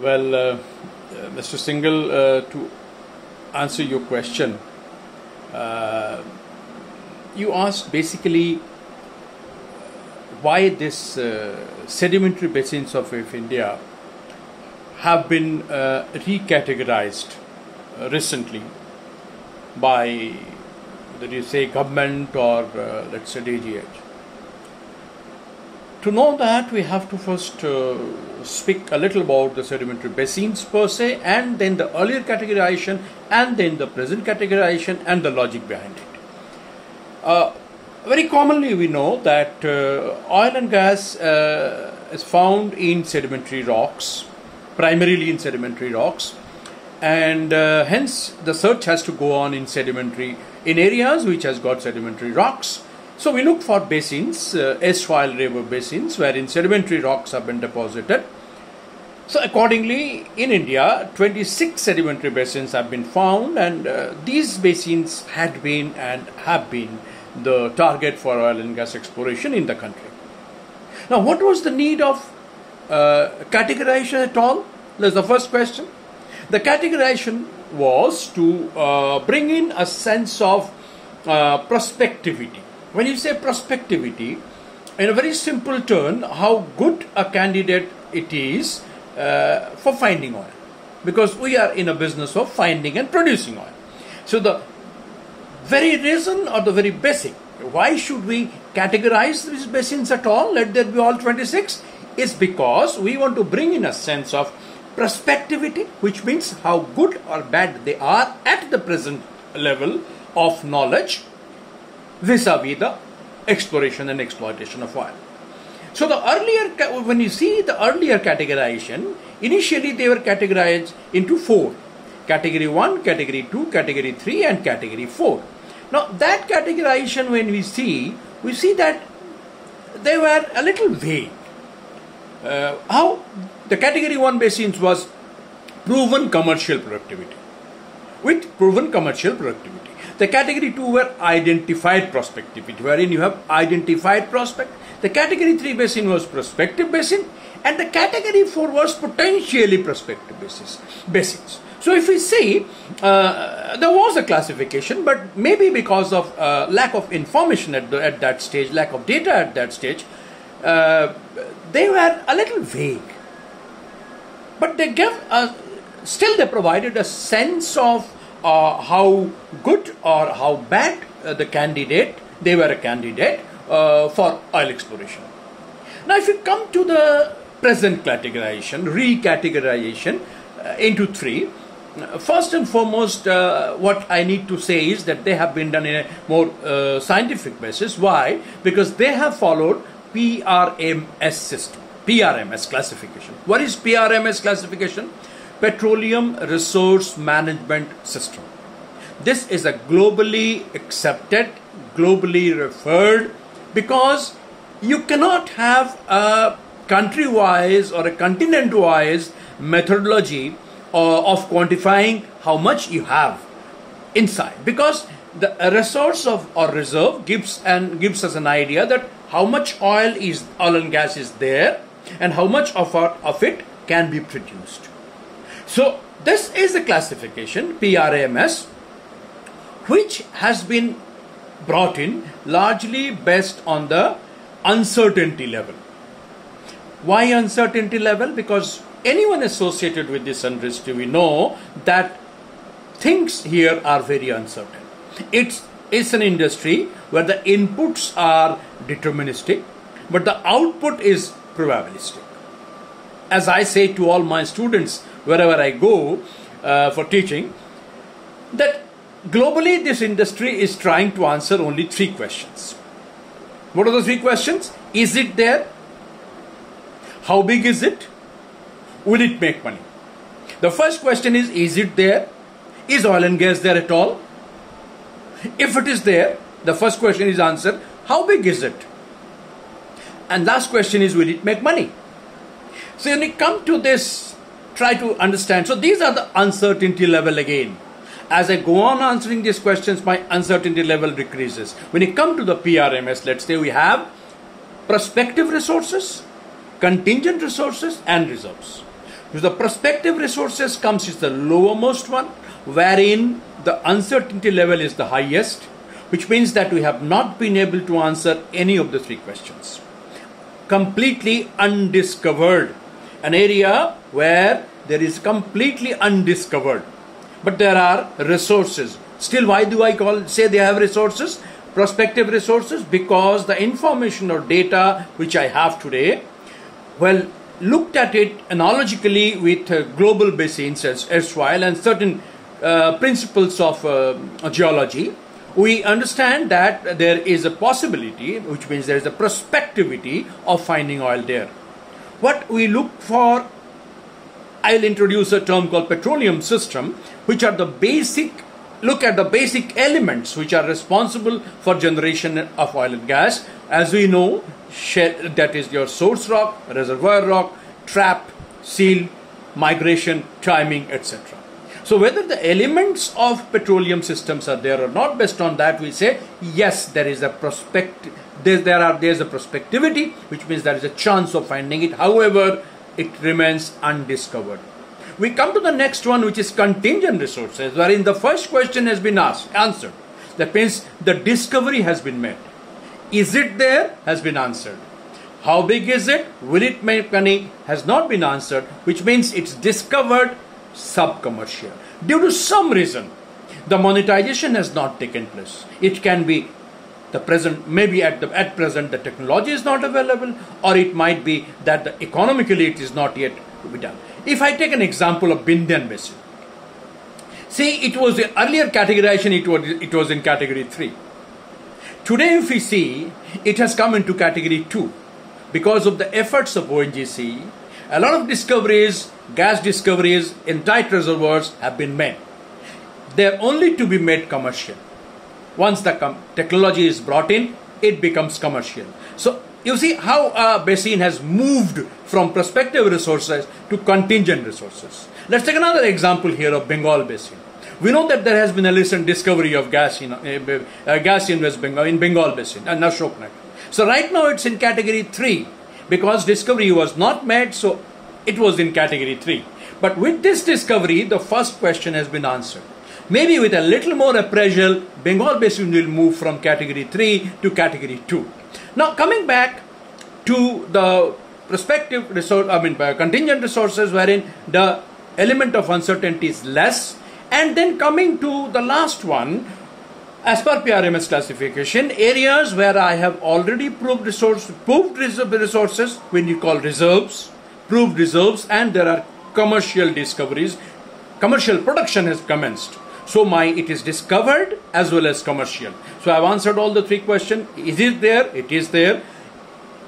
Well, uh, Mr. Singhal, uh, to answer your question, uh, you asked basically why this uh, sedimentary basins of, India have been uh, recategorized uh, recently by, that you say, government or uh, let's say DGH. To know that, we have to first uh, speak a little about the sedimentary basins per se, and then the earlier categorization, and then the present categorization, and the logic behind it. Uh, very commonly, we know that uh, oil and gas uh, is found in sedimentary rocks, primarily in sedimentary rocks, and uh, hence the search has to go on in sedimentary in areas which has got sedimentary rocks so we look for basins, uh, erstwhile river basins, wherein sedimentary rocks have been deposited. So accordingly, in India, 26 sedimentary basins have been found, and uh, these basins had been and have been the target for oil and gas exploration in the country. Now, what was the need of uh, categorization at all? That's the first question. The categorization was to uh, bring in a sense of uh, prospectivity when you say prospectivity, in a very simple term, how good a candidate it is uh, for finding oil. Because we are in a business of finding and producing oil. So the very reason or the very basic, why should we categorize these basins at all? Let there be all 26 is because we want to bring in a sense of prospectivity, which means how good or bad they are at the present level of knowledge vis-a-vis the exploration and exploitation of oil. So the earlier, when you see the earlier categorization, initially they were categorized into four. Category 1, Category 2, Category 3 and Category 4. Now that categorization when we see, we see that they were a little vague. Uh, how the Category 1 basins was proven commercial productivity. With proven commercial productivity. The category 2 were identified prospectivity, wherein you have identified prospect. The category 3 basin was prospective basin, and the category 4 was potentially prospective basis, basins. So if we see, uh, there was a classification, but maybe because of uh, lack of information at, the, at that stage, lack of data at that stage, uh, they were a little vague. But they gave, still they provided a sense of uh, how good or how bad uh, the candidate, they were a candidate uh, for oil exploration. Now, if you come to the present categorization, recategorization uh, into three, uh, and foremost, uh, what I need to say is that they have been done in a more scientific basis. Why? Because they have followed PRMS system, PRMS classification. What is PRMS classification? Petroleum Resource Management System. This is a globally accepted, globally referred, because you cannot have a country wise or a continent wise methodology uh, of quantifying how much you have inside because the resource of or reserve gives and gives us an idea that how much oil is oil and gas is there and how much of, our, of it can be produced so this is the classification PRMS which has been brought in largely based on the uncertainty level. Why uncertainty level? Because anyone associated with this industry we know that things here are very uncertain. It's it's an industry where the inputs are deterministic, but the output is probabilistic. As I say to all my students, wherever I go uh, for teaching, that globally this industry is trying to answer only three questions. What are the three questions? Is it there? How big is it? Will it make money? The first question is Is it there? Is oil and gas there at all? If it is there, the first question is answered How big is it? And last question is Will it make money? So when you come to this try to understand. So these are the uncertainty level again. As I go on answering these questions, my uncertainty level decreases. When you come to the PRMS, let's say we have prospective resources, contingent resources, and reserves. The prospective resources comes is the lowermost one, wherein the uncertainty level is the highest, which means that we have not been able to answer any of the three questions. Completely undiscovered, an area where there is completely undiscovered, but there are resources. Still, why do I call say they have resources? Prospective resources because the information or data which I have today, well, looked at it analogically with uh, global basins as erstwhile and certain uh, principles of uh, geology, we understand that there is a possibility, which means there is a prospectivity of finding oil there. What we look for, I'll introduce a term called petroleum system, which are the basic look at the basic elements which are responsible for generation of oil and gas. As we know, that is your source rock, reservoir rock, trap, seal, migration, timing, etc. So whether the elements of petroleum systems are there or not, based on that we say yes, there is a prospect, there, there are there is a prospectivity, which means there is a chance of finding it. However, it remains undiscovered. We come to the next one, which is contingent resources, wherein the first question has been asked, answered. That means the discovery has been made. Is it there? Has been answered. How big is it? Will it make money? Has not been answered, which means it's discovered sub-commercial. Due to some reason, the monetization has not taken place. It can be the present, maybe at the at present the technology is not available, or it might be that the, economically it is not yet to be done. If I take an example of Vindhyan Basin, see it was the earlier categorization it was it was in category three. Today, if we see, it has come into category 2 because of the efforts of ONGC. A lot of discoveries, gas discoveries in tight reservoirs have been made. They are only to be made commercial. Once the technology is brought in, it becomes commercial. So, you see how a basin has moved from prospective resources to contingent resources. Let's take another example here of Bengal Basin. We know that there has been a recent discovery of gas in, uh, uh, gas in West Bengal, in Bengal Basin, and uh, Ashoknagar. So right now it's in category 3 because discovery was not made, so it was in category 3. But with this discovery, the first question has been answered. Maybe with a little more appraisal, Bengal Basin will move from category 3 to category 2. Now coming back to the prospective resource, I mean uh, contingent resources wherein the element of uncertainty is less and then coming to the last one, as per PRMS classification, areas where I have already proved resource, proved resources, when you call reserves, proved reserves, and there are commercial discoveries, commercial production has commenced. So my it is discovered as well as commercial. So I've answered all the three questions. Is it there? It is there.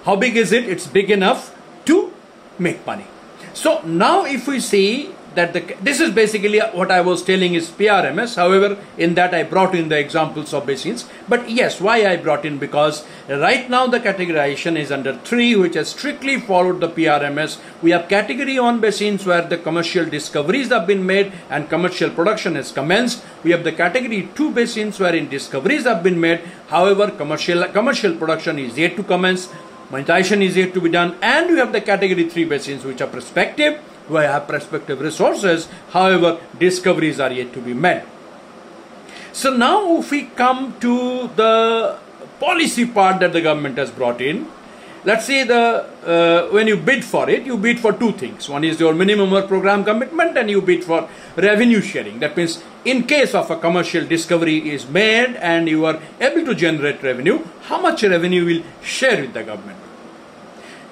How big is it? It's big enough to make money. So now if we see that the this is basically what I was telling is PRMS. However, in that I brought in the examples of basins. But yes, why I brought in because right now the categorization is under three, which has strictly followed the PRMS. We have category one basins where the commercial discoveries have been made and commercial production has commenced. We have the category two basins wherein discoveries have been made. However, commercial commercial production is yet to commence. Monetization is yet to be done, and we have the category 3 basins which are prospective have prospective resources, however, discoveries are yet to be made. So now if we come to the policy part that the government has brought in, let's say the uh, when you bid for it, you bid for two things. One is your minimum work program commitment, and you bid for revenue sharing. That means in case of a commercial discovery is made and you are able to generate revenue, how much revenue will share with the government?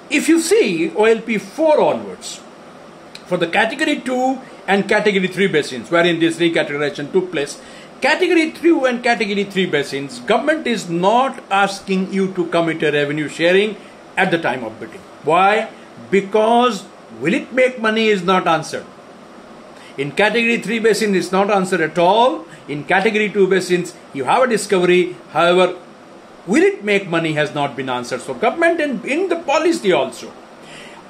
If you see OALP 4 onwards, for the category 2 and category 3 basins wherein this recategorization took place. Category 2 and category 3 basins government is not asking you to commit a revenue sharing at the time of bidding. Why? Because will it make money is not answered. In category 3 basin it's not answered at all. In category 2 basins you have a discovery. However will it make money has not been answered. So government in, in the policy also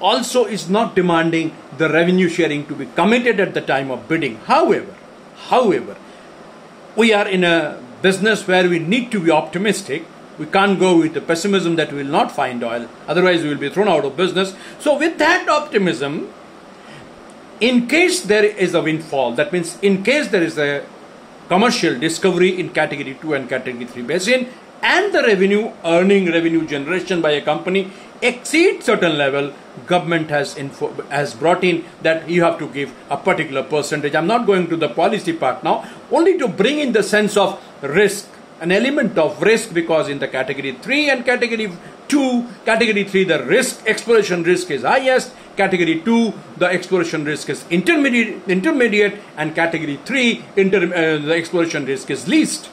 also is not demanding the revenue sharing to be committed at the time of bidding. However, however, we are in a business where we need to be optimistic. We can't go with the pessimism that we will not find oil, otherwise, we will be thrown out of business. So, with that optimism, in case there is a windfall, that means in case there is a commercial discovery in category 2 and category 3 basin and the revenue earning revenue generation by a company exceeds certain level government has info, has brought in that you have to give a particular percentage. I'm not going to the policy part now only to bring in the sense of risk an element of risk because in the category 3 and category 2 category 3 the risk exploration risk is highest category 2 the exploration risk is intermediate intermediate and category 3 inter, uh, the exploration risk is least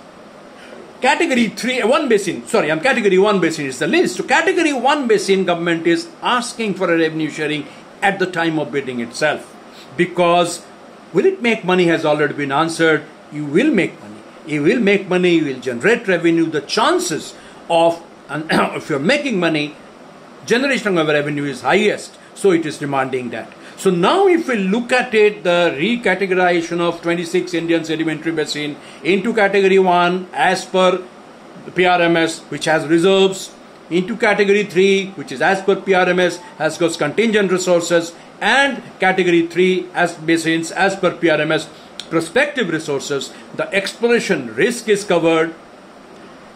category 3 1 basin. Sorry i'm category 1 basin is the least so category 1 basin government is asking for a revenue sharing at the time of bidding itself. Because will it make money has already been answered. You will make money. You will make money you will generate revenue. The chances of if you're making money generation of revenue is highest. So it is demanding that so now if we look at it, the recategorization of 26 Indian sedimentary basin into category 1 as per PRMS which has reserves, into category 3 which is as per PRMS has got contingent resources and category 3 as basins as per PRMS prospective resources, the exploration risk is covered,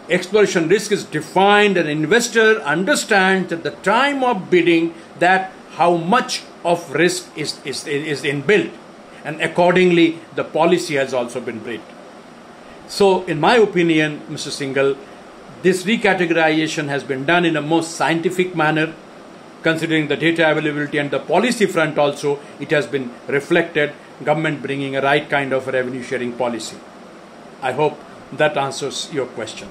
exploration risk is defined and investor understands at the time of bidding that how much of risk is, is, is inbuilt and accordingly the policy has also been built. So in my opinion, Mr. Singhal, this recategorization has been done in a most scientific manner considering the data availability and the policy front also it has been reflected government bringing a right kind of revenue sharing policy. I hope that answers your question.